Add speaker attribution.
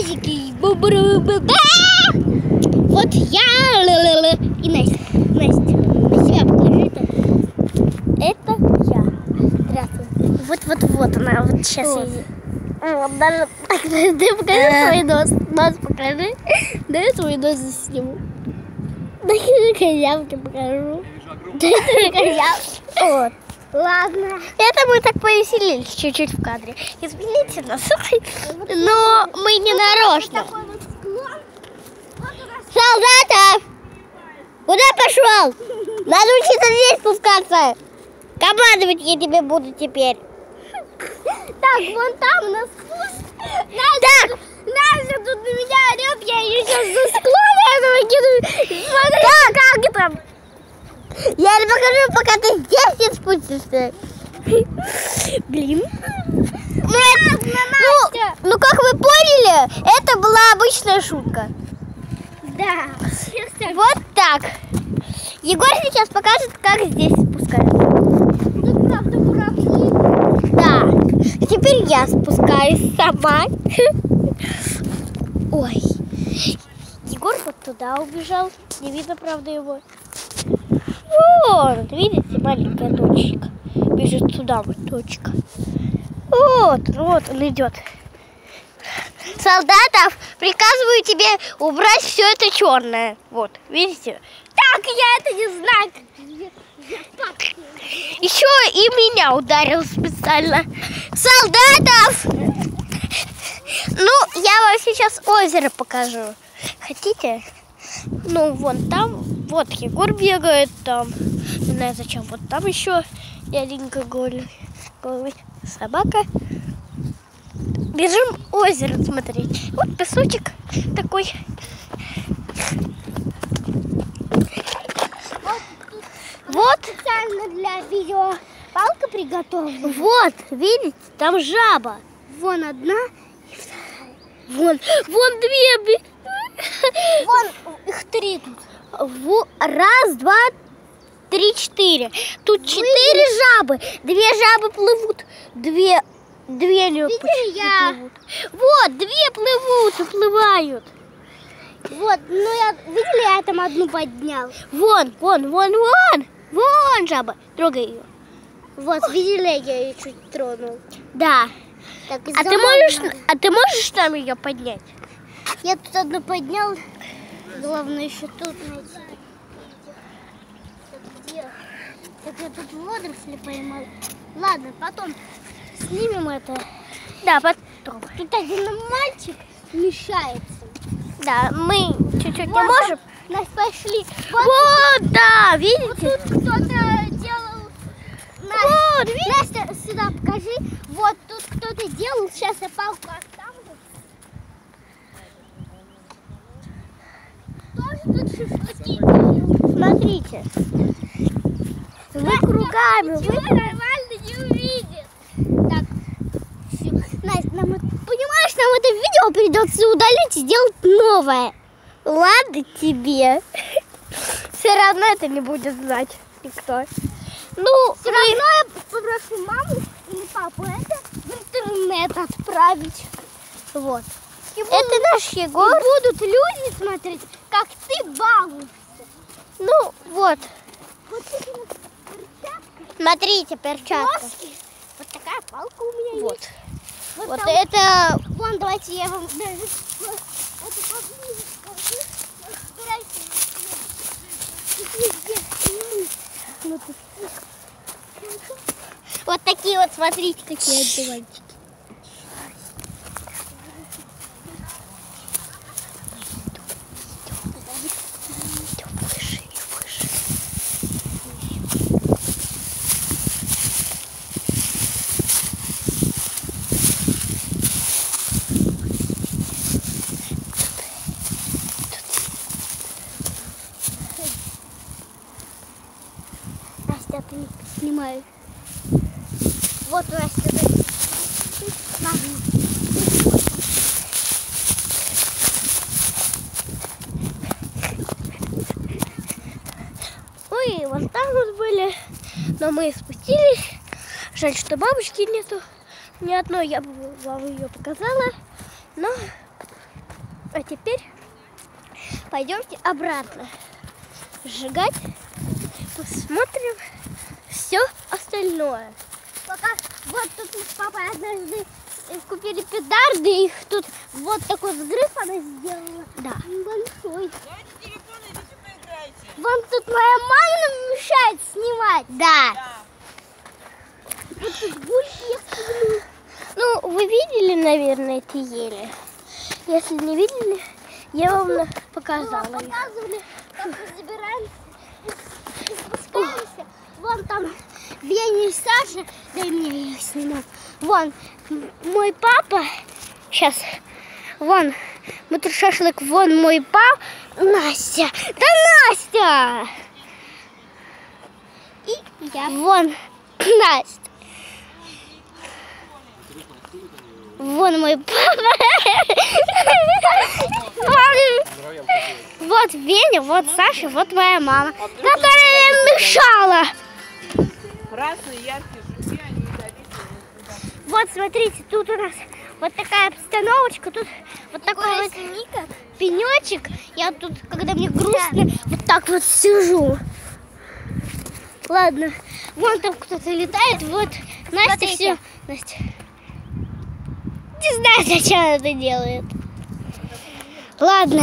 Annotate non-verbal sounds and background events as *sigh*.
Speaker 1: Тазики. Вот я и Настя. Настя, на себя покажи это. Это я. Здравствуй. Вот-вот-вот она вот сейчас
Speaker 2: Вот.
Speaker 1: едет. О, Даже... Ты покажи свой нос. Нос покажи. Дай свой нос засниму. Дай *laughs* козявки покажу. Дай козявки. *laughs* Вот. Ладно. Это мы так повеселились чуть-чуть в кадре. Извините нас, но мы не нарочно. Солдатов! Куда пошел? Надо учиться здесь спускаться. Командовать я тебе буду теперь. Так, вон там у нас спуск. Так. Настя тут на меня орет, я ее сейчас за склон этого кину. Смотри, как там. Я не покажу, пока ты здесь не спустишься. Блин. Ну, ну, как вы поняли, это была обычная шутка.
Speaker 2: Да.
Speaker 1: Вот так. Егор сейчас покажет, как здесь спускаться.
Speaker 2: Тут правда муравьи.
Speaker 1: Да. Теперь я спускаюсь сама. Ой. Егор вот туда убежал. Не видно, правда, его. Вот, видите, маленькая точка. Бежит туда вот точка. Вот, вот он идет. Солдатов, приказываю тебе убрать все это черное. Вот, видите?
Speaker 2: Так, я это не знаю.
Speaker 1: Еще и меня ударил специально. Солдатов! Ну, я вам сейчас озеро покажу. Хотите? Ну, вон там, вот Егор бегает там. Не знаю зачем. Вот там еще дяденька голый, голый собака. Бежим озеро смотреть. Вот песочек такой. Вот
Speaker 2: Специально для видео палка приготовлена.
Speaker 1: Вот, видите, там жаба.
Speaker 2: Вон одна.
Speaker 1: Вон, вон две.
Speaker 2: Вон их три тут.
Speaker 1: Во- раз, два, три, четыре. Тут четыре жабы. Две жабы плывут. Две, две почти
Speaker 2: я-
Speaker 1: плывут. Вот, две плывут, уплывают.
Speaker 2: Вот, ну я, видели, я там одну поднял.
Speaker 1: Вон, вон, вон, вон. Вон жаба. Трогай ее.
Speaker 2: Вот, видели, я ее чуть тронул.
Speaker 1: Да.
Speaker 2: Так,
Speaker 1: А ты можешь, а ты можешь там ее поднять?
Speaker 2: Я тут одну поднял. Главное еще тут найти. Где? Так я тут водоросли поймал. Ладно, потом снимем это.
Speaker 1: Да, потом.
Speaker 2: Тут один мальчик мешается.
Speaker 1: Да, мы чуть-чуть не
Speaker 2: Вот
Speaker 1: можем.
Speaker 2: там Нас пошли. Вот,
Speaker 1: Вот, да,
Speaker 2: вот
Speaker 1: видите?
Speaker 2: тут кто-то делал. Настя,
Speaker 1: Вот, видите?
Speaker 2: Настя, сюда покажи. Вот тут кто-то делал. Сейчас я палку оставлю. Тоже тут шашлыки делал.
Speaker 1: Смотрите. Вы кругами. Вы...
Speaker 2: нормально не увидит. Так. Настя, нам понимаешь, нам это видео придется удалить и сделать новое.
Speaker 1: Ладно тебе. *laughs* Все равно это не будет знать никто. Ну,
Speaker 2: Все равно я попрошу маму или папу это в интернет отправить.
Speaker 1: вот.
Speaker 2: И будут,
Speaker 1: Это наш
Speaker 2: и
Speaker 1: Егор.
Speaker 2: будут люди смотреть, как ты балуешься.
Speaker 1: Ну, вот.
Speaker 2: Вот перчатки,
Speaker 1: Смотрите, перчатка.
Speaker 2: носки. Вот такая палка у меня
Speaker 1: Вот.
Speaker 2: есть. Вот,
Speaker 1: Вот
Speaker 2: там-
Speaker 1: это...
Speaker 2: Вон, давайте я вам даже это поближе скажу. Ну.
Speaker 1: Вот такие вот, смотрите, какие одуванчики. Выше и выше.
Speaker 2: Настя, ты снимаю. Вот Настя. ты- Ладно.
Speaker 1: Ой, вот там вот были. Но мы спустились. Жаль, что бабочки нету. Ни одной я бы вам ее показала. Но А теперь пойдемте обратно сжигать. Посмотрим все остальное.
Speaker 2: Пока вот тут мы с папой однажды э, купили педарды, их тут вот такой взрыв она сделала.
Speaker 1: Да.
Speaker 2: Большой.
Speaker 3: Давайте телефон, идите поиграйте.
Speaker 2: Вон тут моя мама нам мешает снимать.
Speaker 1: Да.
Speaker 3: Да.
Speaker 2: Вот тут гульки я.
Speaker 1: Ну, вы видели, наверное, эти ели? Если не видели, я вам
Speaker 2: Мы
Speaker 1: показала. их.
Speaker 2: показывали, как мы забираемся спускаемся. Вон там Веня и Саша,
Speaker 1: Дай мне, их сниму. Вон, мой папа, сейчас, вон, тут шашлык, вон мой папа, Настя, да Настя!
Speaker 2: и я.
Speaker 1: Вон, *clears throat* Настя. Вон мой папа. Вот Веня, вот Саша, вот моя мама, которая мешала.
Speaker 3: Красные, яркие, жуки, они ядовитые.
Speaker 1: Вот, смотрите, тут у нас вот такая обстановочка, тут вот такой вот пенечек. Я тут, когда мне грустно, вот так вот сижу. Ладно, вон там кто-то летает, вот Настя
Speaker 2: Смотрите.
Speaker 1: все. Настя. Не знаю, зачем она это делает. Ладно,